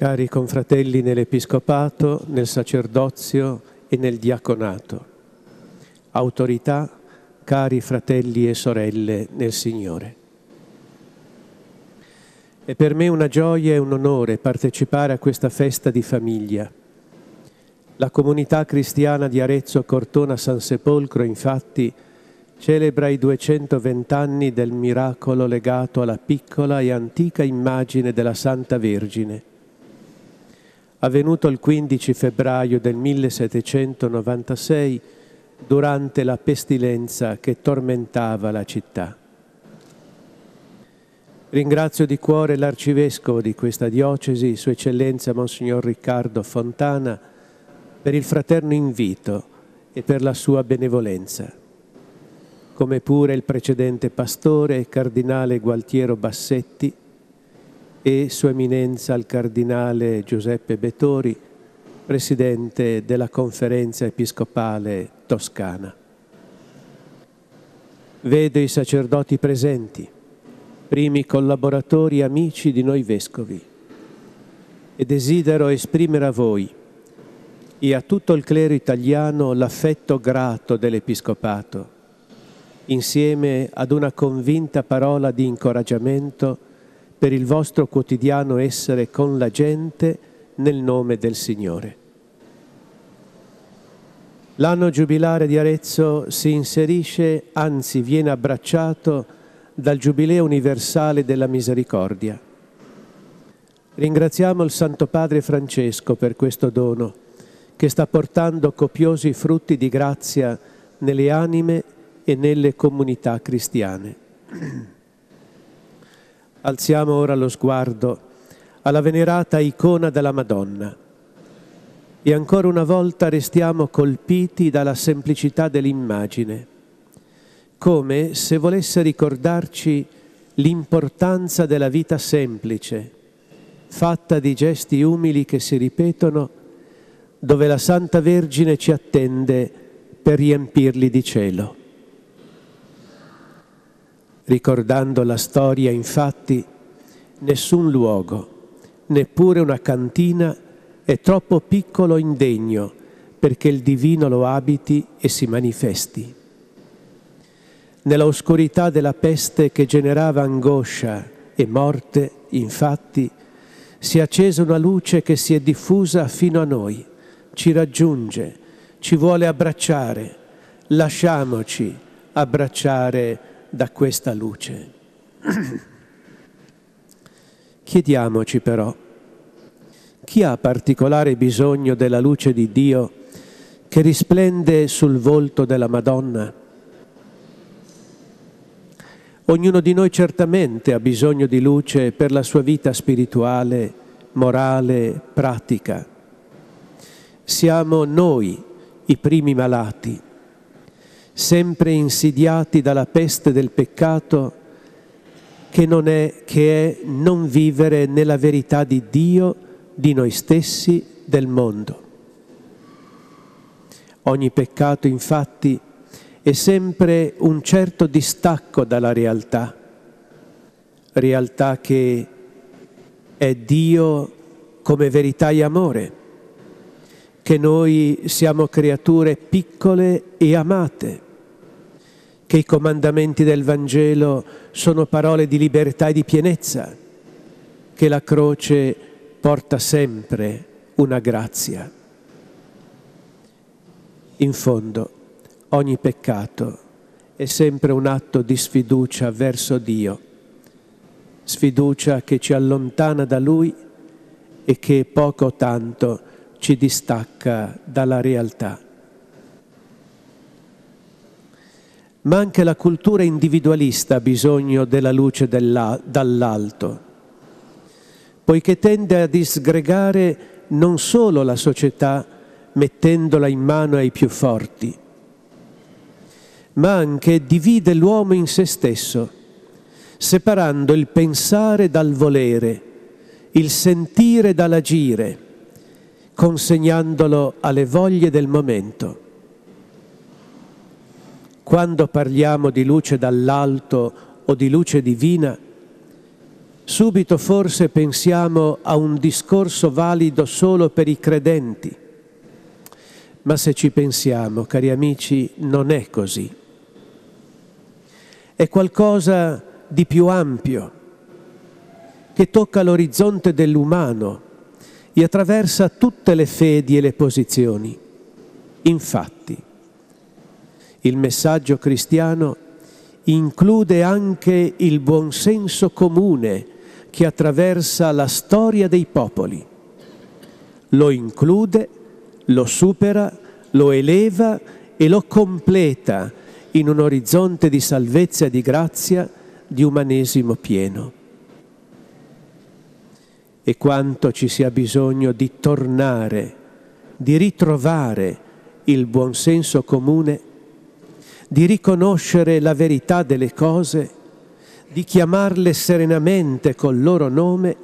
Cari confratelli nell'Episcopato, nel sacerdozio e nel diaconato, autorità, cari fratelli e sorelle nel Signore. È per me una gioia e un onore partecipare a questa festa di famiglia. La comunità cristiana di Arezzo Cortona San Sepolcro, infatti, celebra i 220 anni del miracolo legato alla piccola e antica immagine della Santa Vergine, avvenuto il 15 febbraio del 1796 durante la pestilenza che tormentava la città. Ringrazio di cuore l'Arcivescovo di questa diocesi, Sua Eccellenza Monsignor Riccardo Fontana, per il fraterno invito e per la sua benevolenza, come pure il precedente pastore, Cardinale Gualtiero Bassetti, e Sua Eminenza il Cardinale Giuseppe Bettori, Presidente della Conferenza Episcopale Toscana. Vedo i sacerdoti presenti, primi collaboratori e amici di noi vescovi, e desidero esprimere a voi e a tutto il clero italiano l'affetto grato dell'Episcopato, insieme ad una convinta parola di incoraggiamento per il vostro quotidiano essere con la gente nel nome del Signore. L'anno giubilare di Arezzo si inserisce, anzi viene abbracciato dal Giubileo universale della misericordia. Ringraziamo il Santo Padre Francesco per questo dono che sta portando copiosi frutti di grazia nelle anime e nelle comunità cristiane. Alziamo ora lo sguardo alla venerata icona della Madonna e ancora una volta restiamo colpiti dalla semplicità dell'immagine, come se volesse ricordarci l'importanza della vita semplice, fatta di gesti umili che si ripetono, dove la Santa Vergine ci attende per riempirli di cielo. Ricordando la storia, infatti, nessun luogo, neppure una cantina, è troppo piccolo o indegno perché il divino lo abiti e si manifesti. Nella oscurità della peste che generava angoscia e morte, infatti, si è accesa una luce che si è diffusa fino a noi, ci raggiunge, ci vuole abbracciare. Lasciamoci abbracciare da questa luce. Chiediamoci però, chi ha particolare bisogno della luce di Dio che risplende sul volto della Madonna? Ognuno di noi certamente ha bisogno di luce per la sua vita spirituale, morale, pratica. Siamo noi i primi malati, sempre insidiati dalla peste del peccato che non è che è non vivere nella verità di Dio, di noi stessi, del mondo. Ogni peccato infatti è sempre un certo distacco dalla realtà, realtà che è Dio come verità e amore, che noi siamo creature piccole e amate che i comandamenti del Vangelo sono parole di libertà e di pienezza, che la croce porta sempre una grazia. In fondo, ogni peccato è sempre un atto di sfiducia verso Dio, sfiducia che ci allontana da Lui e che poco o tanto ci distacca dalla realtà. Ma anche la cultura individualista ha bisogno della luce dall'alto, poiché tende a disgregare non solo la società mettendola in mano ai più forti, ma anche divide l'uomo in se stesso, separando il pensare dal volere, il sentire dall'agire, consegnandolo alle voglie del momento. Quando parliamo di luce dall'alto o di luce divina, Subito forse pensiamo a un discorso valido solo per i credenti, ma se ci pensiamo, cari amici, non è così. È qualcosa di più ampio, che tocca l'orizzonte dell'umano e attraversa tutte le fedi e le posizioni. Infatti, il messaggio cristiano include anche il buonsenso comune che attraversa la storia dei popoli. Lo include, lo supera, lo eleva e lo completa in un orizzonte di salvezza e di grazia di umanesimo pieno. E quanto ci sia bisogno di tornare, di ritrovare il buonsenso comune, di riconoscere la verità delle cose di chiamarle serenamente col loro nome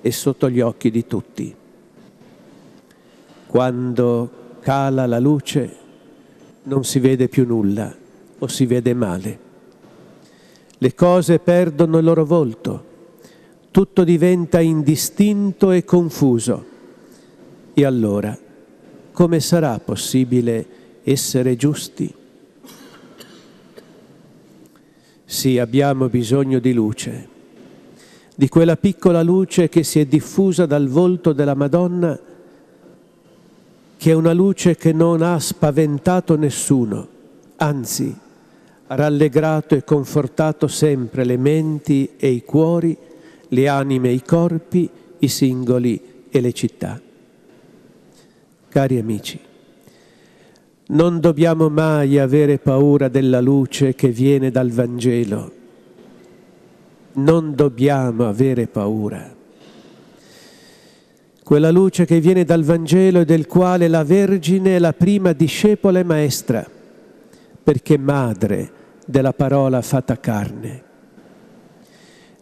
e sotto gli occhi di tutti. Quando cala la luce non si vede più nulla o si vede male. Le cose perdono il loro volto, tutto diventa indistinto e confuso. E allora, come sarà possibile essere giusti? Sì, abbiamo bisogno di luce, di quella piccola luce che si è diffusa dal volto della Madonna, che è una luce che non ha spaventato nessuno, anzi ha rallegrato e confortato sempre le menti e i cuori, le anime e i corpi, i singoli e le città. Cari amici, non dobbiamo mai avere paura della luce che viene dal Vangelo. Non dobbiamo avere paura. Quella luce che viene dal Vangelo e del quale la Vergine è la prima discepola e maestra, perché madre della parola fatta carne.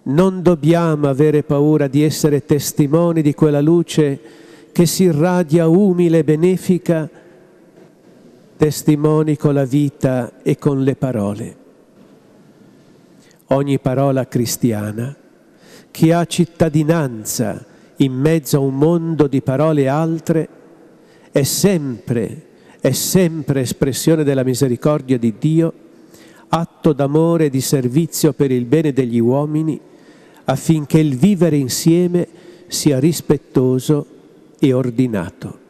Non dobbiamo avere paura di essere testimoni di quella luce che si irradia umile e benefica testimoni con la vita e con le parole. Ogni parola cristiana che ha cittadinanza in mezzo a un mondo di parole altre è sempre, è sempre espressione della misericordia di Dio, atto d'amore e di servizio per il bene degli uomini, affinché il vivere insieme sia rispettoso e ordinato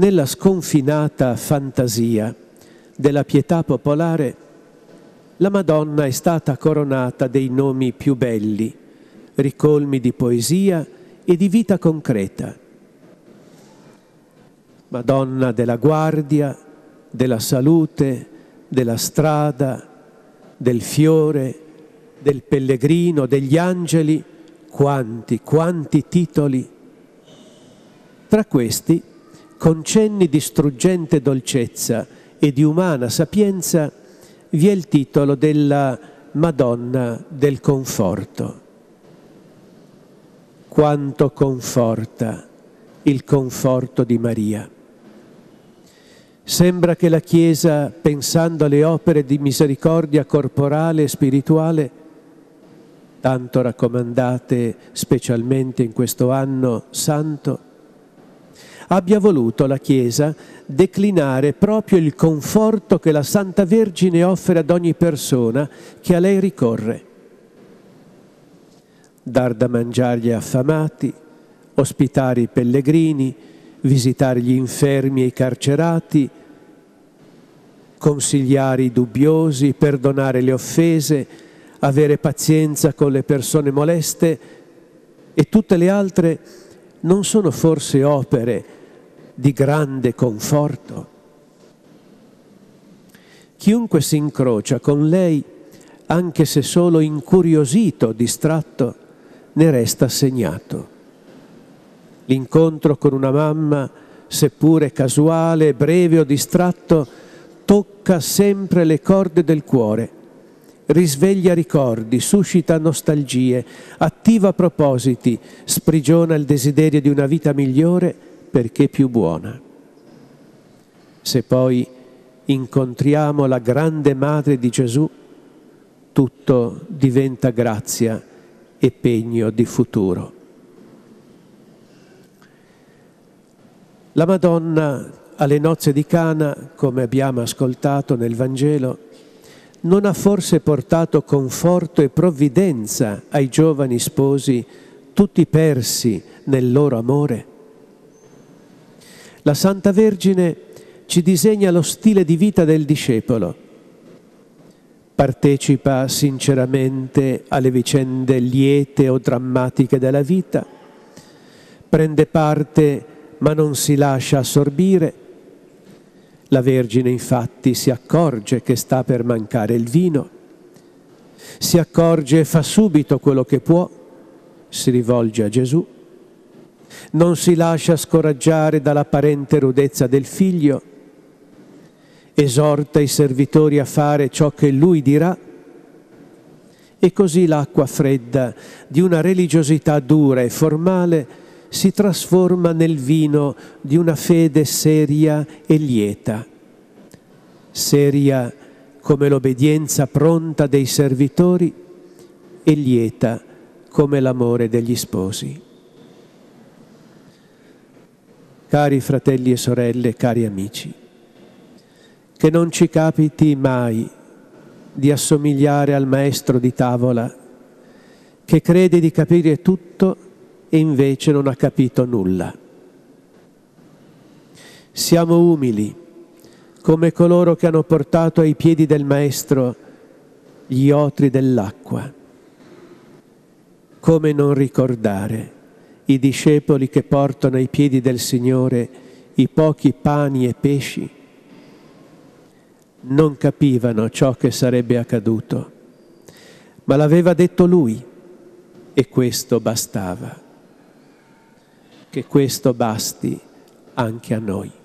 nella sconfinata fantasia della pietà popolare, la Madonna è stata coronata dei nomi più belli, ricolmi di poesia e di vita concreta. Madonna della guardia, della salute, della strada, del fiore, del pellegrino, degli angeli, quanti, quanti titoli. Tra questi con cenni di struggente dolcezza e di umana sapienza, vi è il titolo della Madonna del conforto. Quanto conforta il conforto di Maria. Sembra che la Chiesa, pensando alle opere di misericordia corporale e spirituale, tanto raccomandate specialmente in questo anno santo, abbia voluto la Chiesa declinare proprio il conforto che la Santa Vergine offre ad ogni persona che a lei ricorre. Dar da mangiare agli affamati, ospitare i pellegrini, visitare gli infermi e i carcerati, consigliare i dubbiosi, perdonare le offese, avere pazienza con le persone moleste e tutte le altre non sono forse opere di grande conforto. Chiunque si incrocia con lei, anche se solo incuriosito, distratto, ne resta segnato. L'incontro con una mamma, seppure casuale, breve o distratto, tocca sempre le corde del cuore, risveglia ricordi, suscita nostalgie, attiva propositi, sprigiona il desiderio di una vita migliore perché più buona. Se poi incontriamo la grande Madre di Gesù, tutto diventa grazia e pegno di futuro. La Madonna alle nozze di Cana, come abbiamo ascoltato nel Vangelo, non ha forse portato conforto e provvidenza ai giovani sposi, tutti persi nel loro amore? La Santa Vergine ci disegna lo stile di vita del discepolo. Partecipa sinceramente alle vicende liete o drammatiche della vita, prende parte ma non si lascia assorbire. La Vergine infatti si accorge che sta per mancare il vino, si accorge e fa subito quello che può, si rivolge a Gesù, non si lascia scoraggiare dall'apparente rudezza del figlio, esorta i servitori a fare ciò che lui dirà. E così l'acqua fredda di una religiosità dura e formale si trasforma nel vino di una fede seria e lieta, seria come l'obbedienza pronta dei servitori e lieta come l'amore degli sposi. Cari fratelli e sorelle, cari amici, che non ci capiti mai di assomigliare al maestro di tavola che crede di capire tutto e invece non ha capito nulla. Siamo umili, come coloro che hanno portato ai piedi del Maestro gli otri dell'acqua. Come non ricordare i discepoli che portano ai piedi del Signore i pochi pani e pesci? Non capivano ciò che sarebbe accaduto, ma l'aveva detto Lui e questo bastava che questo basti anche a noi.